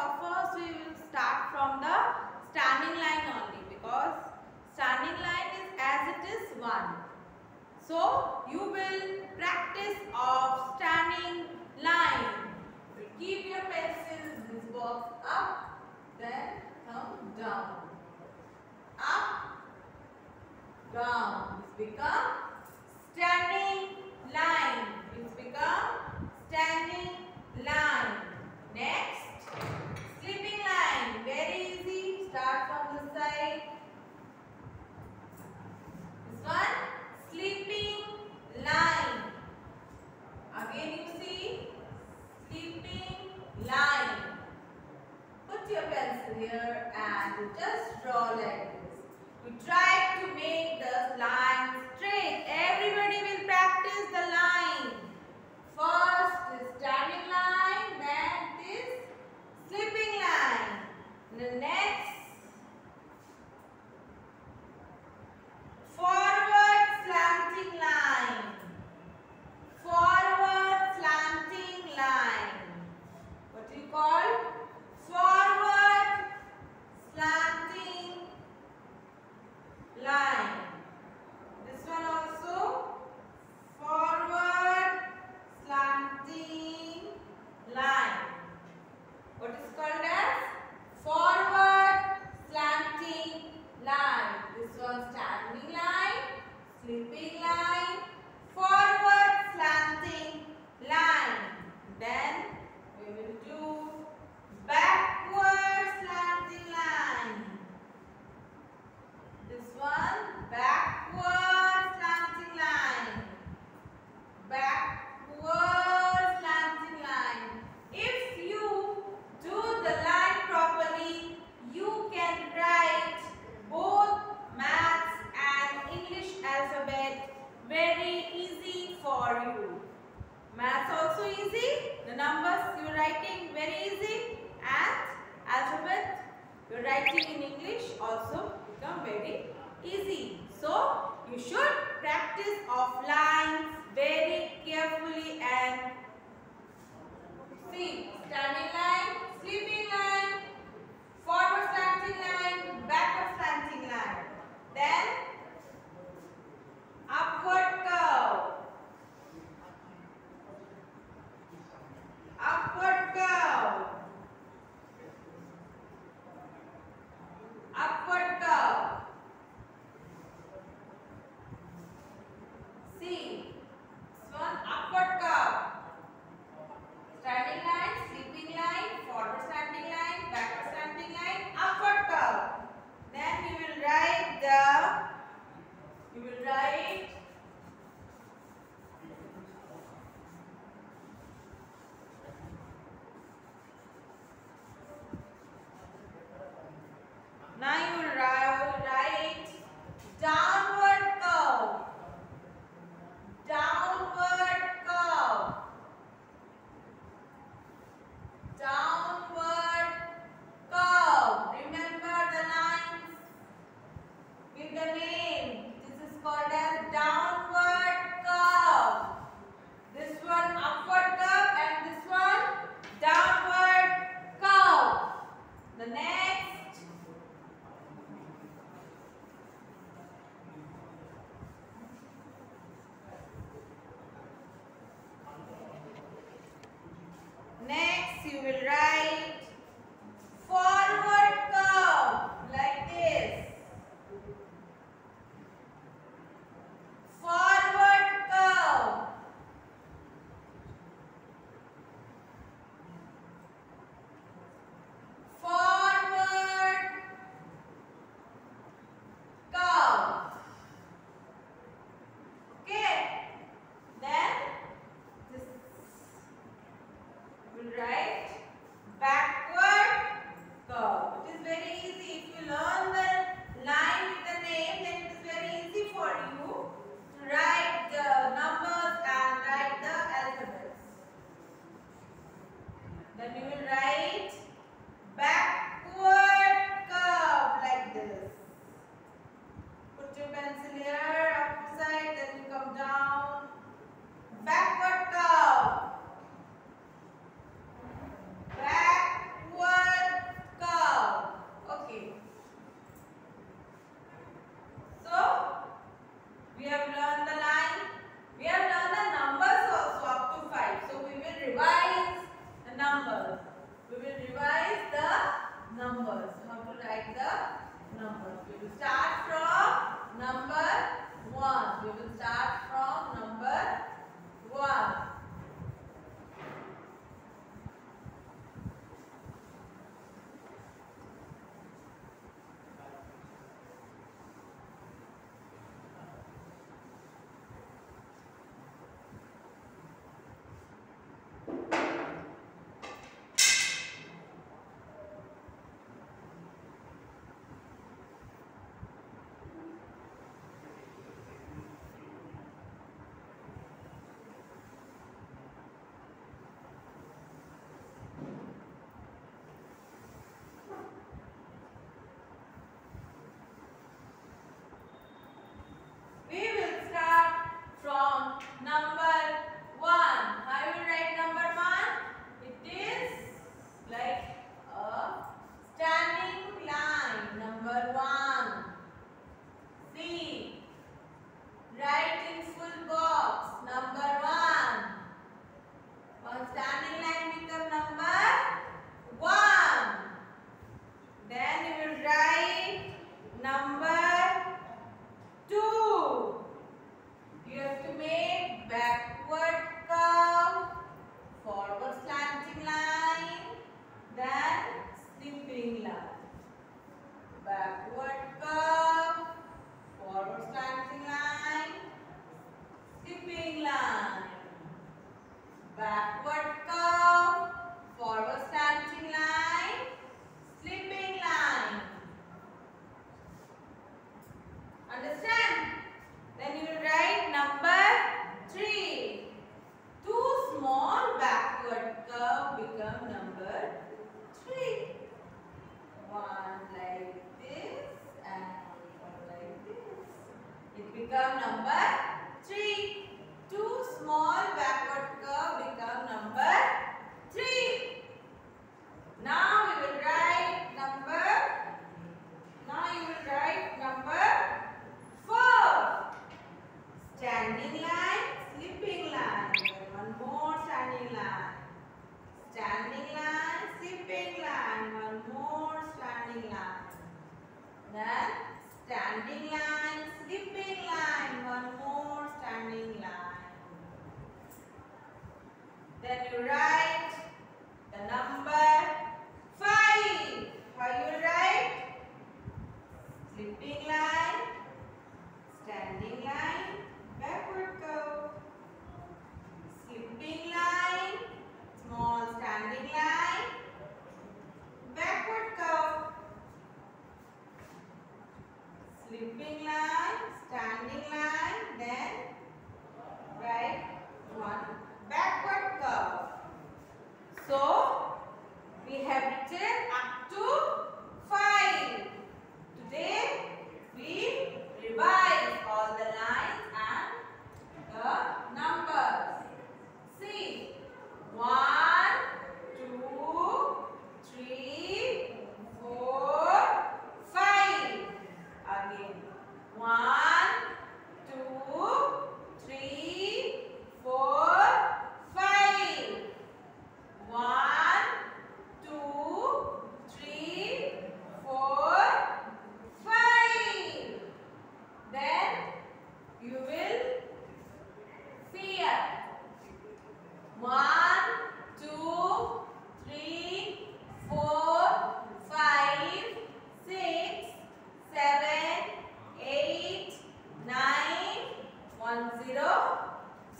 of first. We will start from the standing line only because standing line is as it is one. So, you will practice of standing line. You keep your pencil this box up, then come down. Up, down. This become standing line. It's become standing line. Next, sleeping line. Very easy. Start from the side. This one, sleeping line. Again you see, sleeping line. Put your pencil here and you just draw like this. You try to make the line straight. Everybody will practice the line. First is standing line, then this slipping line. The next Forward slanting line. Forward slanting line. What do you call? Forward slanting line. This one also. Forward slanting line. What is called as? Forward slanting line. One standing line, sleeping line, forward slanting line. Then we will do backward slanting line. This one backward slanting line. Backward slanting line. If you do the line properly, you can write both maths and English alphabet very easy for you. Maths also easy, the numbers you writing very easy and alphabet you writing in English also become very easy. So you should practice of lines very carefully and see standing Standing line, slipping line, one more standing line. Then you write.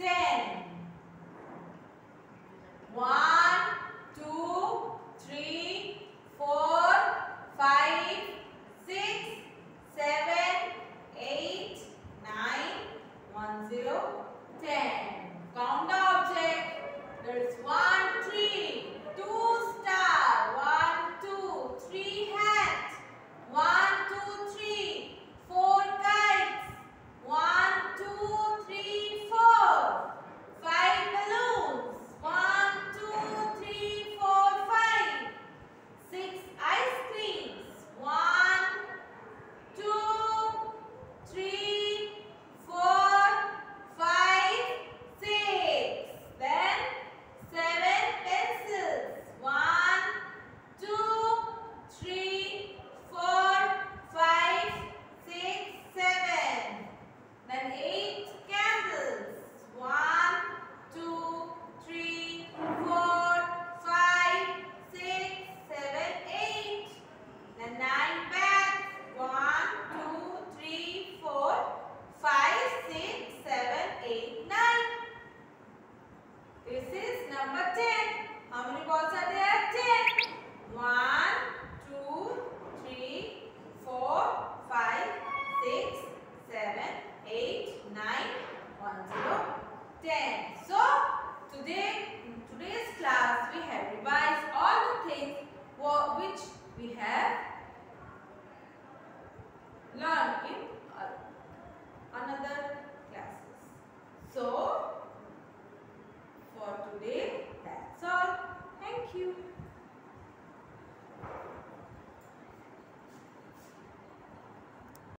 Sete.